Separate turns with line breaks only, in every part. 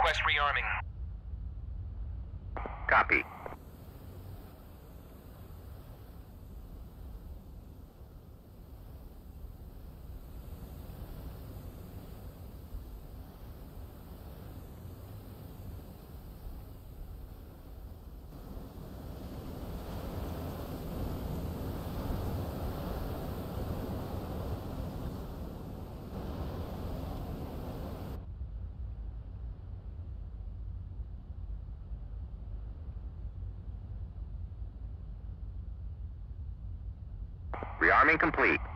Request rearming.
Copy. Rearming complete.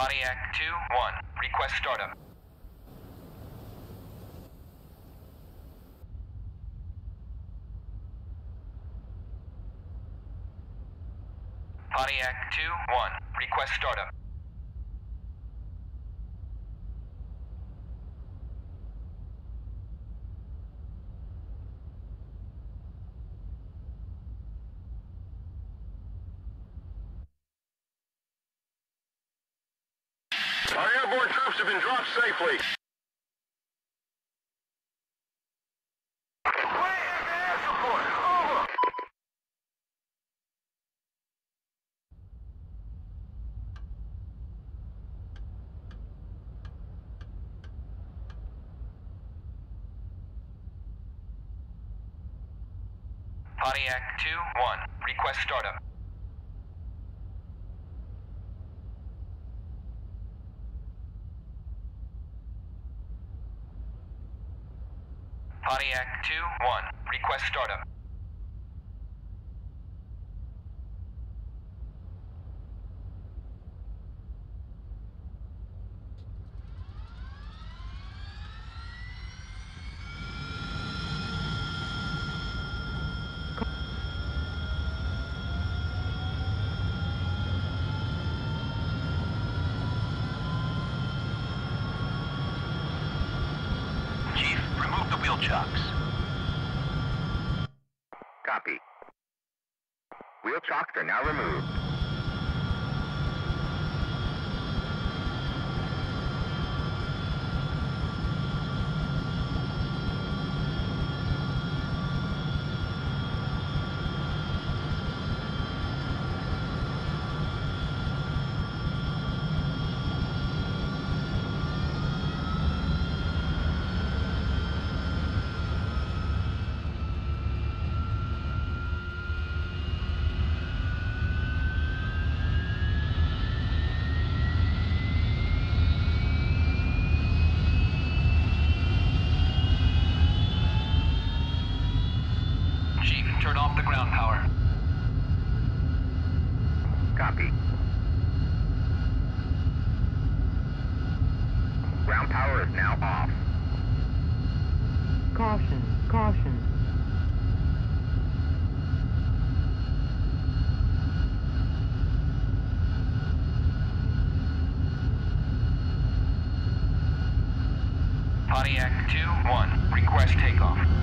Pontiac 2-1. Request startup. Pontiac 2-1. Request startup.
Been.
Pontiac 2-1. Request startup. Pontiac 2-1. Request startup.
Chief, remove the wheel
Copy. Wheel chocks are now removed.
Chief, turn off the ground power.
Copy. Ground power is now off.
Caution, caution.
Pontiac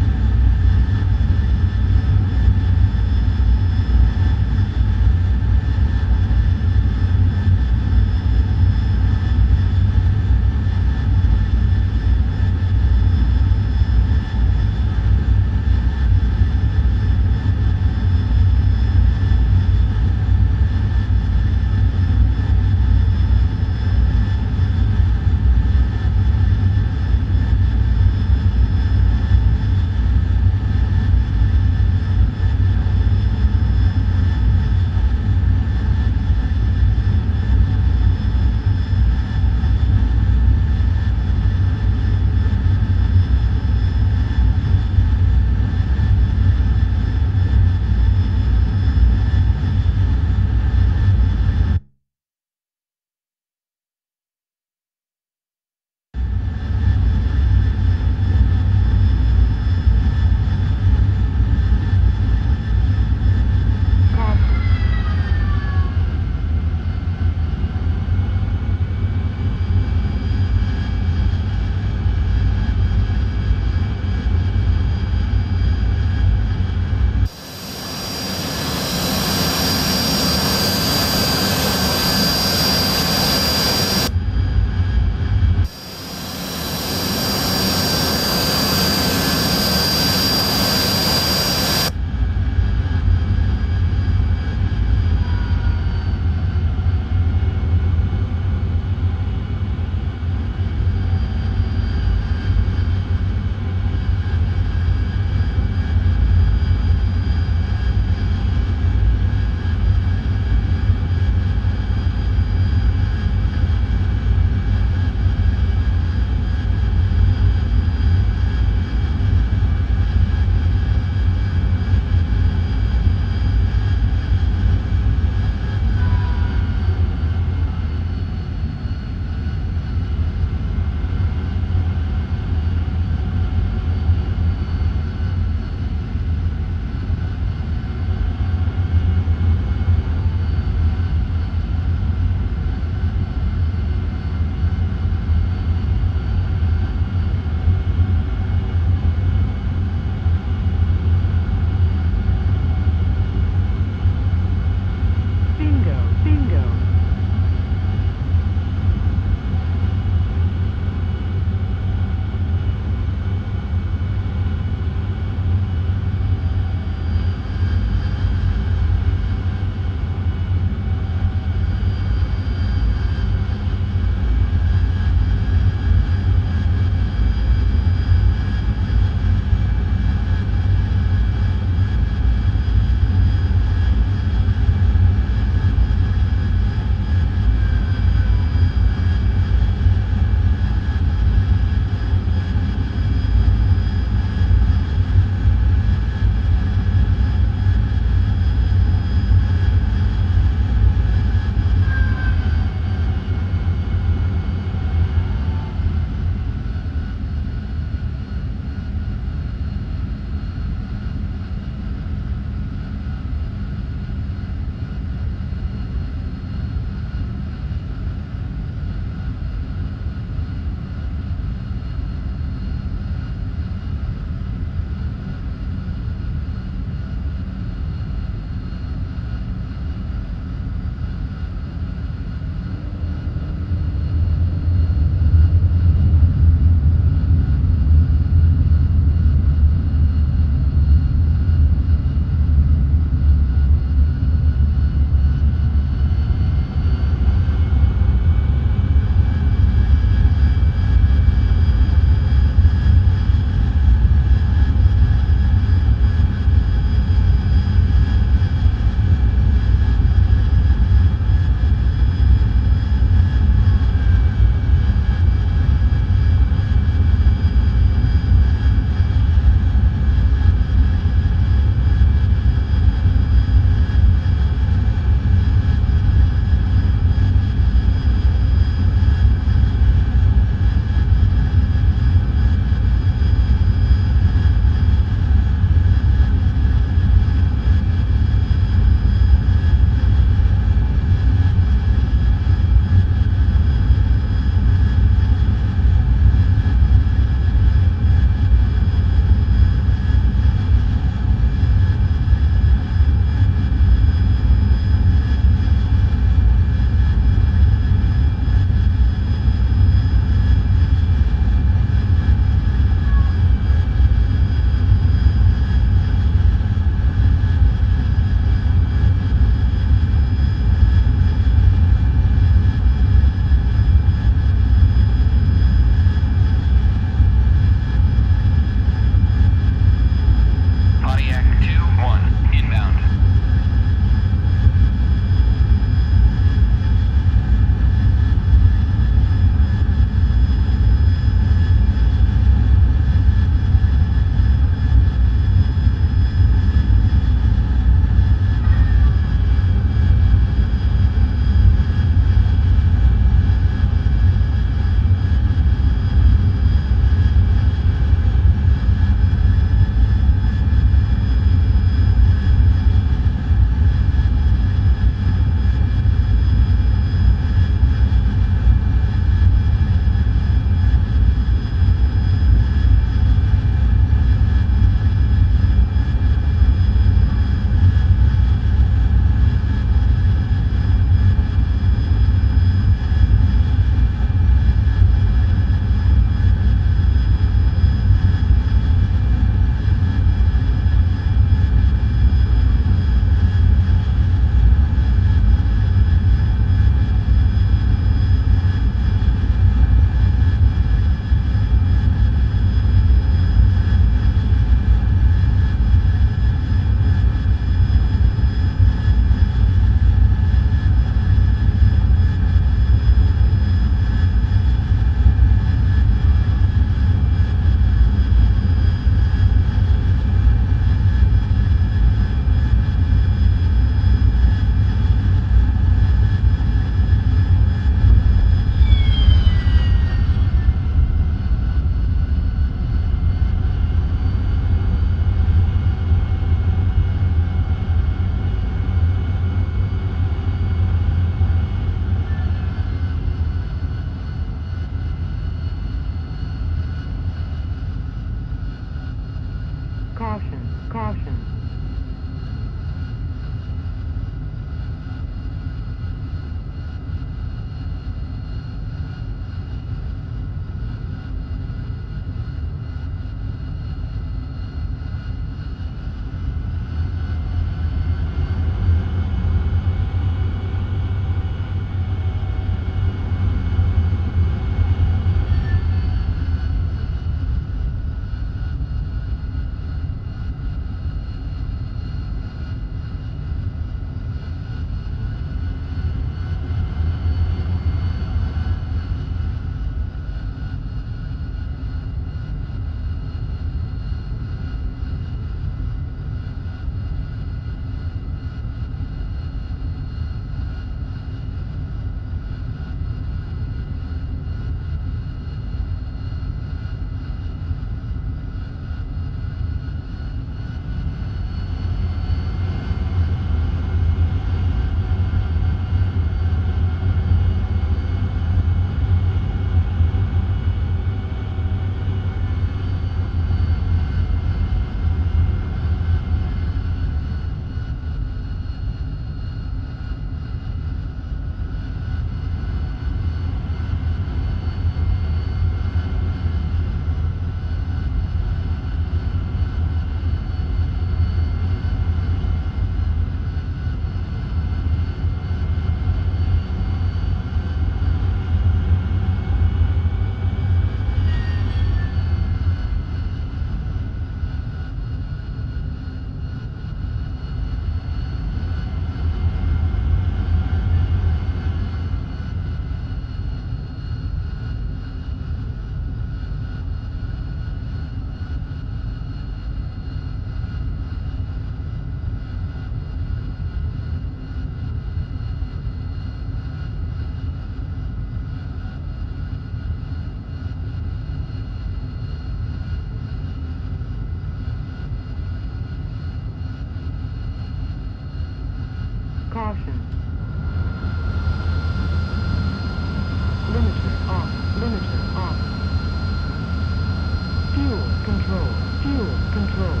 control.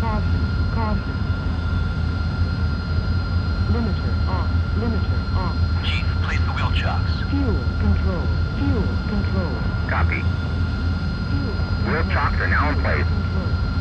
Caution, caution. Limiter off, limiter off.
Chief, place the wheel chocks.
Fuel control, fuel control.
Copy.
Fuel.
Wheel chocks are now in place.
Control.